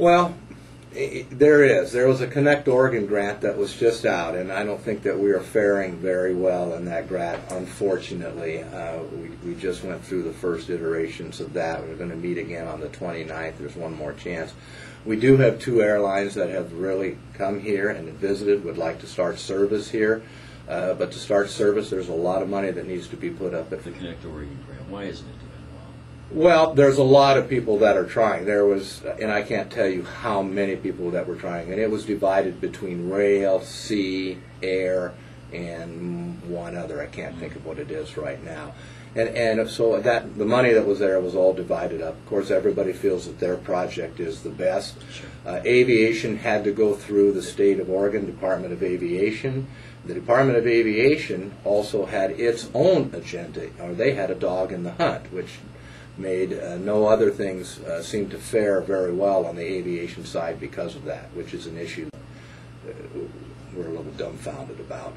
Well, i- i- there is. There was a Connect Oregon grant that was just out, and I don't think that we are faring very well in that grant, unfortunately. Uh, we, we just went through the first iterations of that. We're going to meet again on the 29th. There's one more chance. We do have two airlines that have really come here and visited, would like to start service here. Uh, but to start service, there's a lot of money that needs to be put up at The Connect Oregon grant, why isn't it doing well, there's a lot of people that are trying. There was, and I can't tell you how many people that were trying, and it was divided between rail, sea, air, and one other. I can't think of what it is right now. And and so that the money that was there was all divided up. Of course, everybody feels that their project is the best. Uh, aviation had to go through the state of Oregon Department of Aviation. The Department of Aviation also had its own agenda, or they had a dog in the hunt, which made uh, no other things uh, seem to fare very well on the aviation side because of that, which is an issue uh, we're a little dumbfounded about.